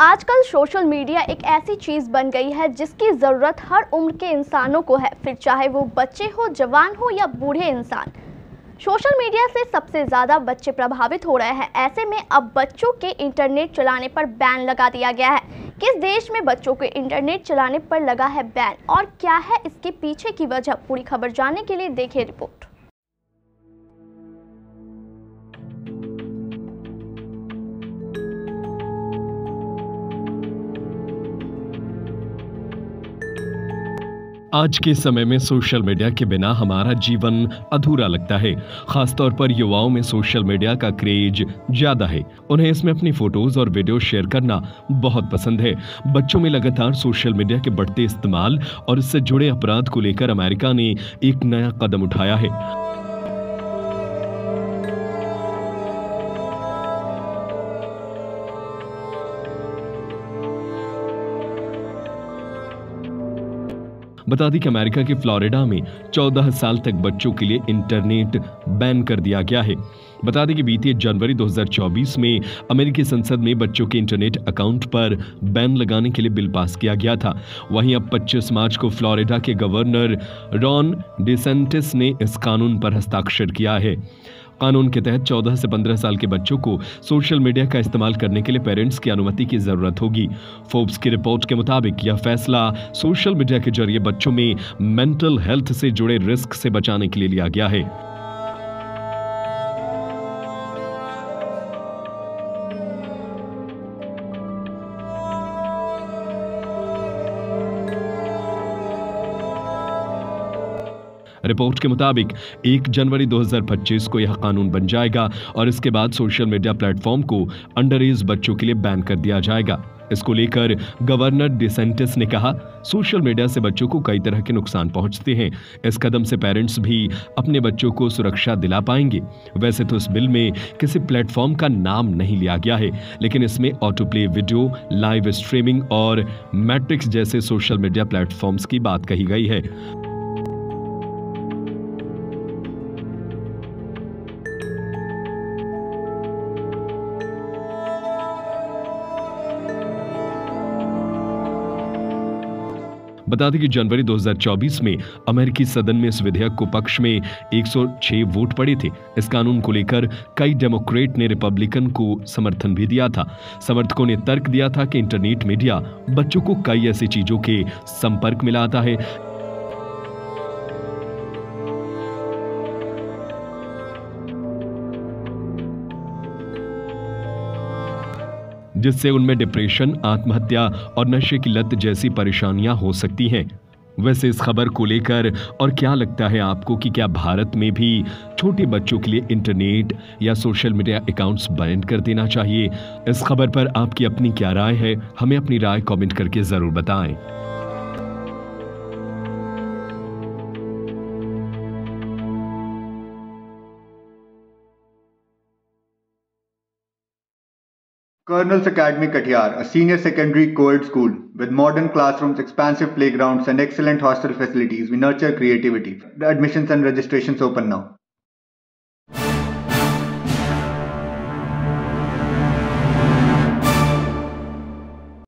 आजकल social media एक ऐसी चीज़ बन गई है जिसकी ज़रूरत हर उम्र के इंसानों को है, फिर चाहे वो बच्चे हो, जवान हो या बूढ़े इंसान। सोशल मीडिया से सबसे ज़्यादा बच्चे प्रभावित हो रहे हैं। ऐसे में अब बच्चों के इंटरनेट चलाने पर बैन लगा दिया गया है। किस देश में बच्चों के इंटरनेट चलाने पर लगा है बैन और क्या है इसके पीछे की वजह, पूरी खबर जानने के लिए देखिए रिपोर्ट। आज के समय में सोशल मीडिया के बिना हमारा जीवन अधूरा लगता है। खासतौर पर युवाओं में सोशल मीडिया का क्रेज ज़्यादा है। उन्हें इसमें अपनी फ़ोटोज़ और वीडियो शेयर करना बहुत पसंद है। बच्चों में लगातार सोशल मीडिया के बढ़ते इस्तेमाल और इससे जुड़े अपराध को लेकर अमेरिका ने एक नया कदम उठाया है। बता दी कि अमेरिका के फ्लोरिडा में 14 साल तक बच्चों के लिए इंटरनेट बैन कर दिया गया है। बता दें कि बीते जनवरी 2024 में अमेरिकी संसद में बच्चों के इंटरनेट अकाउंट पर बैन लगाने के लिए बिल पास किया गया था। वहीं अब 25 मार्च को फ्लोरिडा के गवर्नर रॉन डिसेंटिस ने इस कानून पर हस्ताक्षर किया है। कानून के तहत 14 से 15 साल के बच्चों को सोशल मीडिया का इस्तेमाल करने के लिए पेरेंट्स की अनुमति की ज़रूरत होगी। फोर्ब्स की रिपोर्ट के मुताबिक यह फैसला सोशल मीडिया के ज़रिए बच्चों में मेंटल हेल्थ से जुड़े रिस्क से बचाने के लिए लिया गया है। रिपोर्ट के मुताबिक 1 जनवरी 2025 को यह कानून बन जाएगा और इसके बाद सोशल मीडिया प्लेटफॉर्म को अंडर एज बच्चों के लिए बैन कर दिया जाएगा। इसको लेकर गवर्नर डिसेंटिस ने कहा, सोशल मीडिया से बच्चों को कई तरह के नुकसान पहुँचते हैं। इस कदम से पेरेंट्स भी अपने बच्चों को सुरक्षा दिला पाएँगे। वैसे तो इस बिल में किसी प्लेटफॉर्म का नाम नहीं लिया गया है, लेकिन इसमें auto play video, live streaming और मैट्रिक्स जैसे सोशल मीडिया प्लेटफॉर्म्स की बात कही गई है। बता दें कि जनवरी 2024 में अमेरिकी सदन में इस विधेयक को पक्ष में 106 वोट पड़े थे। इस कानून को लेकर कई डेमोक्रेट ने रिपब्लिकन को समर्थन भी दिया था। समर्थकों ने तर्क दिया था कि इंटरनेट मीडिया बच्चों को कई ऐसी चीज़ों के संपर्क में लाता है। जिससे उनमें डिप्रेशन आत्महत्या और नशे की लत जैसी परेशानियाँ हो सकती हैं। वैसे इस खबर को लेकर और क्या लगता है आपको कि क्या भारत में भी छोटे बच्चों के लिए इंटरनेट या सोशल मीडिया अकाउंट्स बैन कर देना चाहिए? इस खबर पर आपकी अपनी क्या राय है? हमें अपनी राय कमेंट करके ज़रूर बताएँ। Colonel's Academy Katiyar, a senior secondary co-ed school with modern classrooms, expansive playgrounds and excellent hostel facilities, we nurture creativity. The admissions and registrations open now.